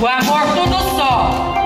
O amor tudo só.